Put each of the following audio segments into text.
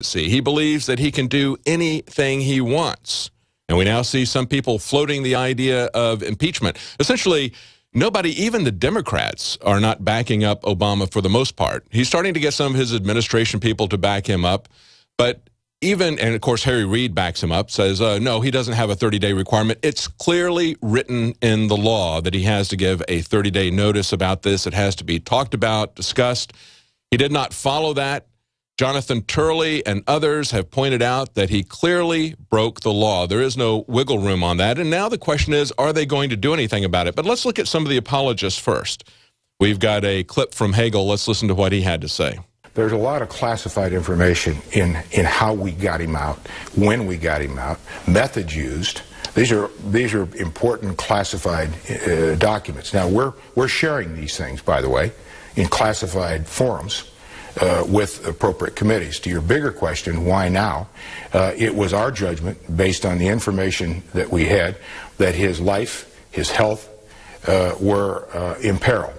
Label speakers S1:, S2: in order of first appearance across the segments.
S1: See, he believes that he can do anything he wants. And we now see some people floating the idea of impeachment. Essentially, nobody, even the Democrats, are not backing up Obama for the most part. He's starting to get some of his administration people to back him up. But even, and of course, Harry Reid backs him up, says, uh, no, he doesn't have a 30-day requirement. It's clearly written in the law that he has to give a 30-day notice about this. It has to be talked about, discussed. He did not follow that. Jonathan Turley and others have pointed out that he clearly broke the law. There is no wiggle room on that. And now the question is, are they going to do anything about it? But let's look at some of the apologists first. We've got a clip from Hagel. Let's listen to what he had to say.
S2: There's a lot of classified information in, in how we got him out, when we got him out, methods used. These are, these are important classified uh, documents. Now, we're, we're sharing these things, by the way, in classified forums uh, with appropriate committees. To your bigger question, why now? Uh, it was our judgment, based on the information that we had, that his life, his health, uh, were uh, in peril.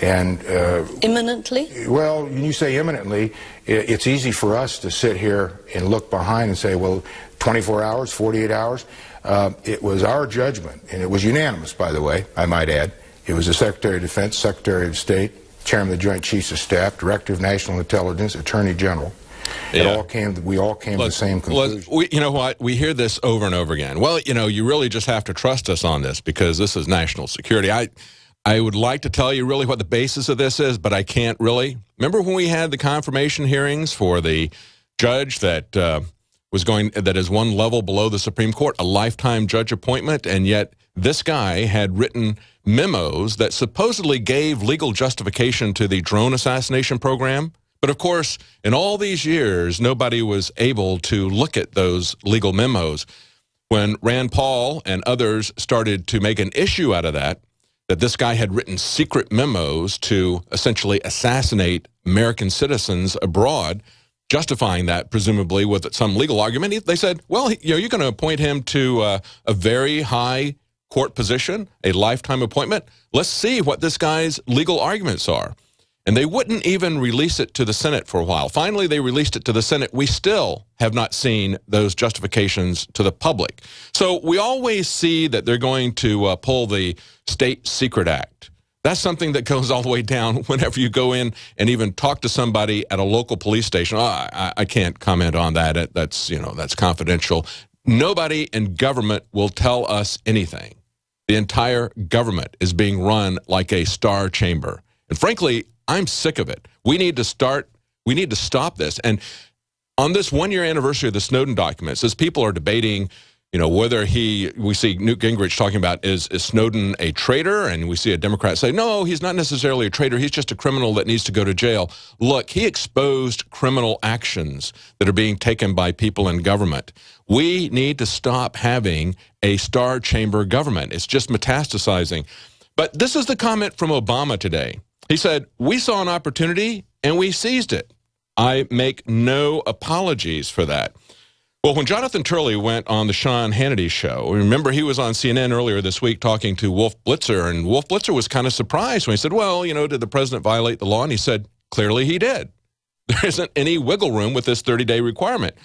S3: And uh, imminently?
S2: Well, when you say imminently, it's easy for us to sit here and look behind and say, well, 24 hours, 48 hours. Uh, it was our judgment, and it was unanimous, by the way, I might add. It was the Secretary of Defense, Secretary of State, Chairman of the Joint Chiefs of Staff, Director of National Intelligence, Attorney General. Yeah. It all came. We all came to the same conclusion.
S1: we, you know what? We hear this over and over again. Well, you know, you really just have to trust us on this because this is national security. I, I would like to tell you really what the basis of this is, but I can't really. Remember when we had the confirmation hearings for the judge that uh, was going that is one level below the Supreme Court, a lifetime judge appointment, and yet this guy had written memos that supposedly gave legal justification to the drone assassination program. But of course, in all these years, nobody was able to look at those legal memos. When Rand Paul and others started to make an issue out of that, that this guy had written secret memos to essentially assassinate American citizens abroad, justifying that presumably with some legal argument, they said, well, you know, you're going to appoint him to uh, a very high court position, a lifetime appointment. Let's see what this guy's legal arguments are. And they wouldn't even release it to the Senate for a while. Finally, they released it to the Senate. We still have not seen those justifications to the public. So we always see that they're going to uh, pull the State Secret Act. That's something that goes all the way down whenever you go in and even talk to somebody at a local police station. Oh, I, I can't comment on that. That's, you know, that's confidential. Nobody in government will tell us anything. The entire government is being run like a star chamber. And frankly, I'm sick of it. We need to start, we need to stop this. And on this one-year anniversary of the Snowden documents, as people are debating, you know, whether he, we see Newt Gingrich talking about, is, is Snowden a traitor? And we see a Democrat say, no, he's not necessarily a traitor. He's just a criminal that needs to go to jail. Look, he exposed criminal actions that are being taken by people in government. We need to stop having a star chamber government. It's just metastasizing. But this is the comment from Obama today. He said, we saw an opportunity and we seized it. I make no apologies for that. Well, when Jonathan Turley went on the Sean Hannity show, remember he was on CNN earlier this week talking to Wolf Blitzer, and Wolf Blitzer was kind of surprised when he said, well, you know, did the president violate the law? And he said, clearly he did. There isn't any wiggle room with this 30-day requirement.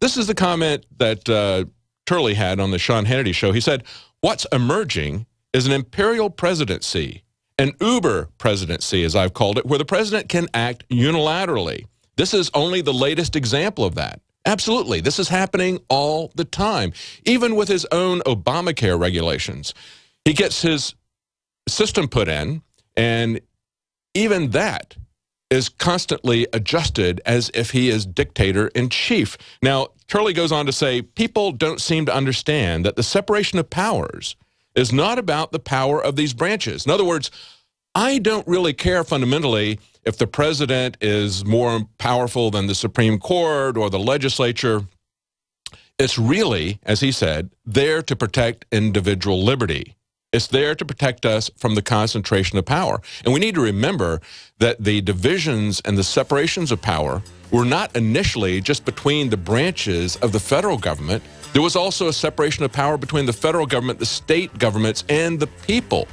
S1: This is the comment that uh, Turley had on the Sean Hannity show. He said, what's emerging is an imperial presidency, an uber presidency, as I've called it, where the president can act unilaterally. This is only the latest example of that. Absolutely. This is happening all the time, even with his own Obamacare regulations. He gets his system put in, and even that is constantly adjusted as if he is dictator in chief. Now, Turley goes on to say, people don't seem to understand that the separation of powers is not about the power of these branches. In other words, I don't really care fundamentally if the president is more powerful than the Supreme Court or the legislature. It's really, as he said, there to protect individual liberty. It's there to protect us from the concentration of power. And we need to remember that the divisions and the separations of power were not initially just between the branches of the federal government. There was also a separation of power between the federal government, the state governments, and the people.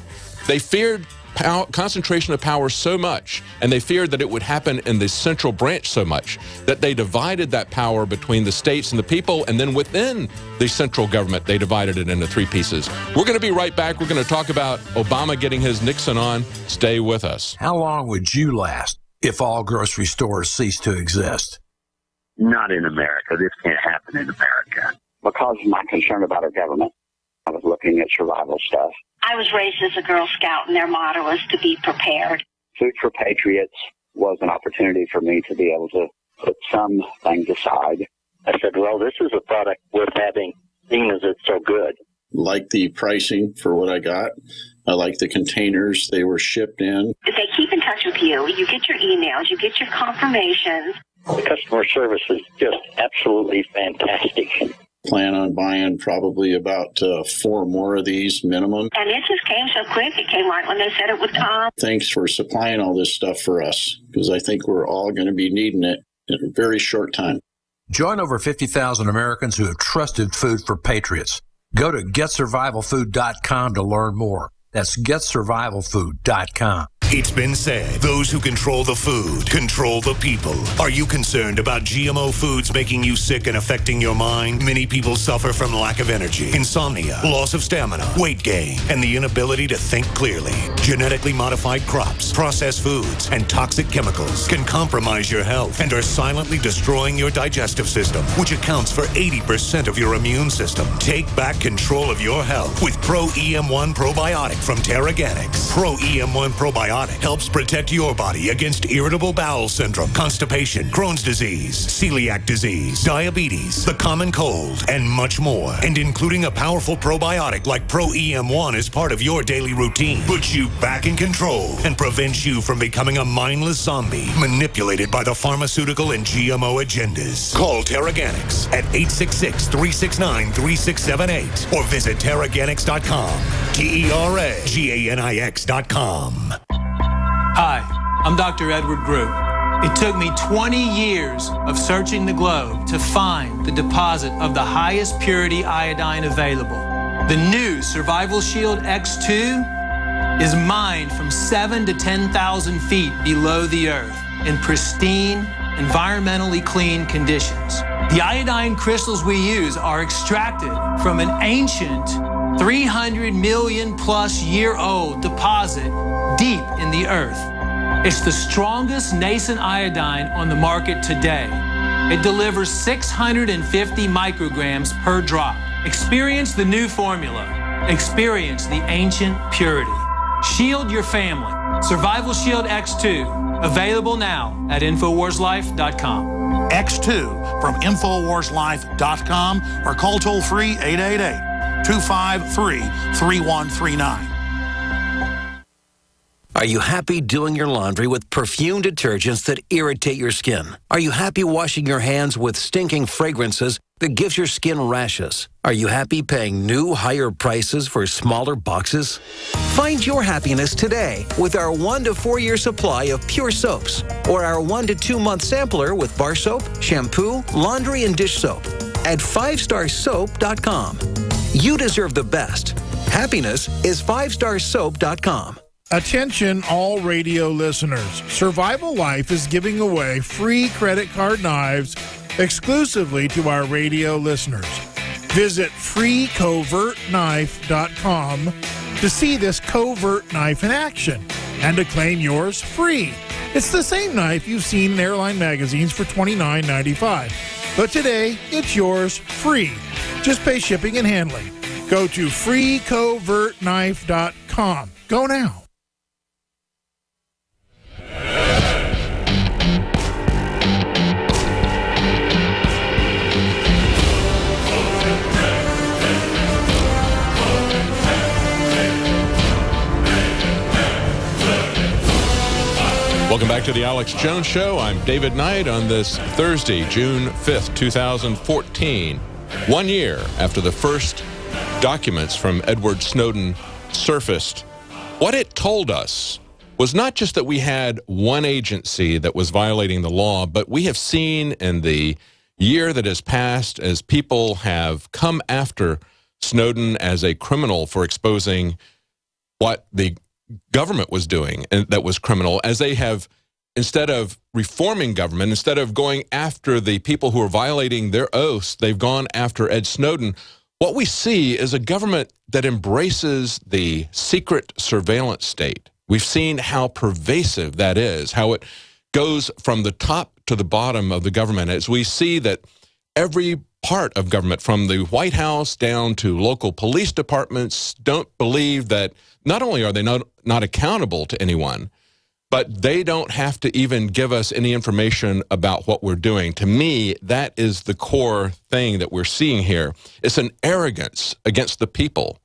S1: They feared pow- concentration of power so much, and they feared that it would happen in the central branch so much, that they divided that power between the states and the people, and then within the central government, they divided it into three pieces. We're going to be right back. We're going to talk about Obama getting his Nixon on. Stay with us.
S4: How long would you last if all grocery stores ceased to exist?
S5: Not in America. This can't happen in America.
S6: Because of my concern about our government, I was looking at survival stuff.
S7: I was raised as a Girl Scout, and their motto was to be prepared.
S6: Food for Patriots was an opportunity for me to be able to put some things aside.
S5: I said, well, this is a product worth having, seeing as it's so good.
S8: Like the pricing for what I got. I like the containers they were shipped in.
S7: They keep in touch with you. You get your emails, you get your confirmations.
S5: The customer service is just absolutely fantastic.
S8: Plan on buying probably about uh, four more of these minimum.
S7: And it just came so quick. It came right when they said it would come.
S8: Thanks for supplying all this stuff for us because I think we're all going to be needing it in a very short time.
S4: Join over 50,000 Americans who have trusted Food for Patriots. Go to getsurvivalfood.com to learn more. That's getsurvivalfood.com.
S9: It's been said those who control the food control the people. Are you concerned about GMO foods making you sick and affecting your mind? Many people suffer from lack of energy, insomnia, loss of stamina, weight gain, and the inability to think clearly. Genetically modified crops, processed foods, and toxic chemicals can compromise your health and are silently destroying your digestive system, which accounts for 80% of your immune system. Take back control of your health with Pro EM1 Probiotic from Teraganix. Pro EM1 Probiotic helps protect your body against irritable bowel syndrome, constipation, Crohn's disease, celiac disease, diabetes, the common cold, and much more. And including a powerful probiotic like Pro EM1 as part of your daily routine puts you back in control and prevents you from becoming a mindless zombie manipulated by the pharmaceutical and GMO agendas. Call Teraganix at 866-369-3678 or visit Teraganix.com. T-E-R-A-G-A-N-I-X.com.
S10: I'm Dr. Edward Group. It took me 20 years of searching the globe to find the deposit of the highest purity iodine available. The new Survival Shield X2 is mined from 7 to 10,000 feet below the earth in pristine, environmentally clean conditions. The iodine crystals we use are extracted from an ancient 300 million plus year old deposit deep in the earth. It's the strongest nascent iodine on the market today. It delivers 650 micrograms per drop. Experience the new formula. Experience the ancient purity. Shield your family. Survival Shield X2. Available now at InfoWarsLife.com.
S11: X2 from InfoWarsLife.com or call toll free 888 253 3139.
S12: Are you happy doing your laundry with perfume detergents that irritate your skin? Are you happy washing your hands with stinking fragrances that gives your skin rashes? Are you happy paying new higher prices for smaller boxes? Find your happiness today with our 1 to 4 year supply of pure soaps or our 1 to 2 month sampler with bar soap, shampoo, laundry and dish soap at 5starsoap.com. You deserve the best. Happiness is 5starsoap.com.
S13: Attention, all radio listeners. Survival Life is giving away free credit card knives exclusively to our radio listeners. Visit freecovertknife.com to see this covert knife in action and to claim yours free. It's the same knife you've seen in airline magazines for $29.95. But today, it's yours free. Just pay shipping and handling. Go to freecovertknife.com. Go now.
S1: Welcome back to the Alex Jones Show. I'm David Knight on this Thursday, June 5th, 2014. One year after the first documents from Edward Snowden surfaced, what it told us was not just that we had one agency that was violating the law, but we have seen in the year that has passed as people have come after Snowden as a criminal for exposing what the government was doing that was criminal, as they have, instead of reforming government, instead of going after the people who are violating their oaths, they've gone after Ed Snowden. What we see is a government that embraces the secret surveillance state. We've seen how pervasive that is, how it goes from the top to the bottom of the government as we see that every part of government, from the White House down to local police departments, don't believe that not only are they not, not accountable to anyone, but they don't have to even give us any information about what we're doing. To me, that is the core thing that we're seeing here. It's an arrogance against the people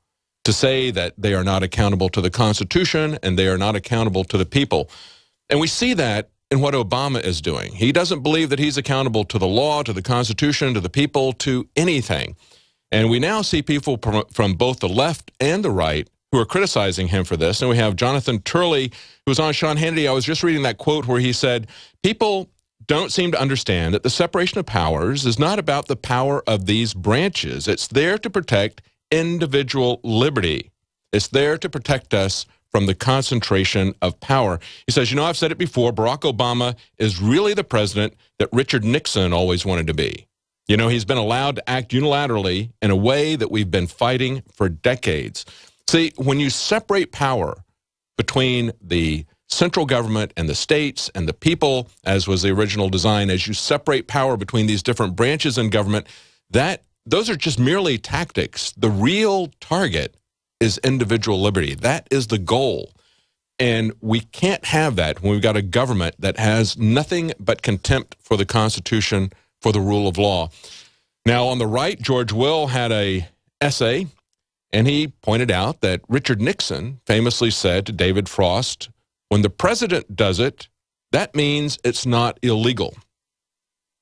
S1: to say that they are not accountable to the Constitution and they are not accountable to the people. And we see that in what Obama is doing. He doesn't believe that he's accountable to the law, to the Constitution, to the people, to anything. And we now see people from both the left and the right who are criticizing him for this. And we have Jonathan Turley, who was on Sean Hannity. I was just reading that quote where he said, people don't seem to understand that the separation of powers is not about the power of these branches. It's there to protect individual liberty. It's there to protect us from the concentration of power. He says, you know, I've said it before, Barack Obama is really the president that Richard Nixon always wanted to be. You know, he's been allowed to act unilaterally in a way that we've been fighting for decades. See, when you separate power between the central government and the states and the people, as was the original design, as you separate power between these different branches in government, that those are just merely tactics. The real target is individual liberty. That is the goal. And we can't have that when we've got a government that has nothing but contempt for the Constitution, for the rule of law. Now, on the right, George Will had a essay, and he pointed out that Richard Nixon famously said to David Frost, when the president does it, that means it's not illegal.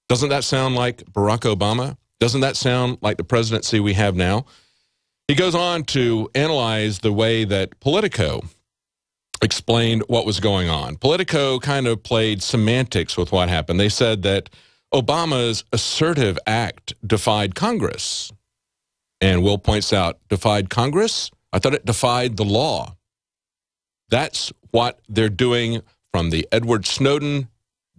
S1: Doesn't that sound like Barack Obama? Doesn't that sound like the presidency we have now? He goes on to analyze the way that Politico explained what was going on. Politico kind of played semantics with what happened. They said that Obama's assertive act defied Congress. And Will points out, defied Congress? I thought it defied the law. That's what they're doing from the Edward Snowden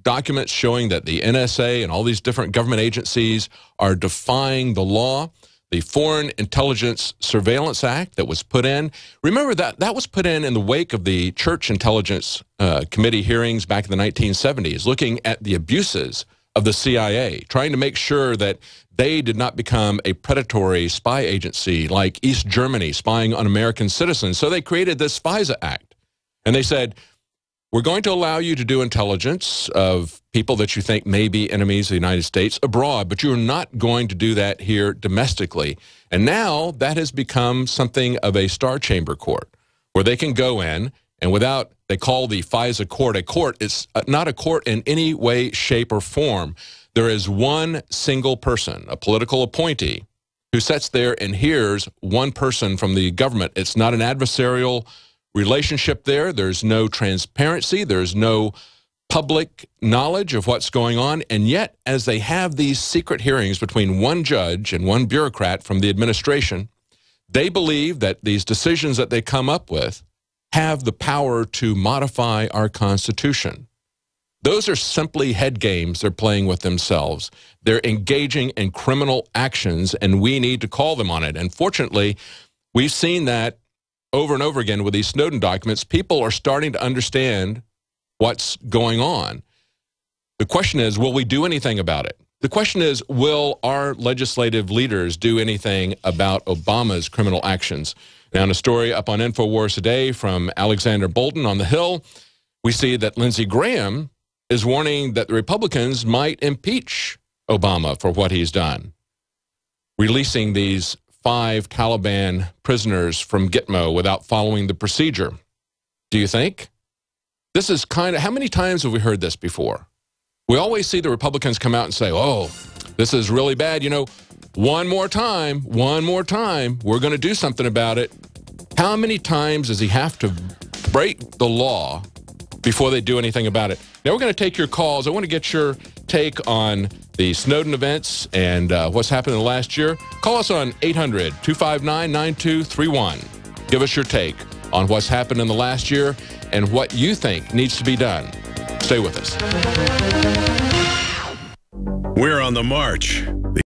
S1: documents showing that the NSA and all these different government agencies are defying the law the Foreign Intelligence Surveillance Act that was put in. Remember that that was put in in the wake of the Church Intelligence uh, Committee hearings back in the 1970s, looking at the abuses of the CIA, trying to make sure that they did not become a predatory spy agency like East Germany spying on American citizens. So they created this FISA Act. And they said, we're going to allow you to do intelligence of people that you think may be enemies of the United States abroad, but you're not going to do that here domestically. And now that has become something of a star chamber court where they can go in and without, they call the FISA court a court. It's uh, not a court in any way, shape, or form. There is one single person, a political appointee, who sits there and hears one person from the government. It's not an adversarial relationship there. There's no transparency. There's no public knowledge of what's going on. And yet, as they have these secret hearings between one judge and one bureaucrat from the administration, they believe that these decisions that they come up with have the power to modify our Constitution. Those are simply head games they're playing with themselves. They're engaging in criminal actions, and we need to call them on it. And fortunately, we've seen that over and over again with these Snowden documents, people are starting to understand what's going on. The question is, will we do anything about it? The question is, will our legislative leaders do anything about Obama's criminal actions? Now, in a story up on InfoWars today from Alexander Bolton on the Hill, we see that Lindsey Graham is warning that the Republicans might impeach Obama for what he's done, releasing these five Taliban prisoners from Gitmo without following the procedure. Do you think? This is kind of, how many times have we heard this before? We always see the Republicans come out and say, oh, this is really bad. You know, one more time, one more time, we're going to do something about it. How many times does he have to break the law before they do anything about it? Now, we're going to take your calls. I want to get your take on the Snowden events and uh, what's happened in the last year, call us on 800 259 9231. Give us your take. on what's happened in the last year and what you think needs to be done. Stay with us.
S14: We're on the march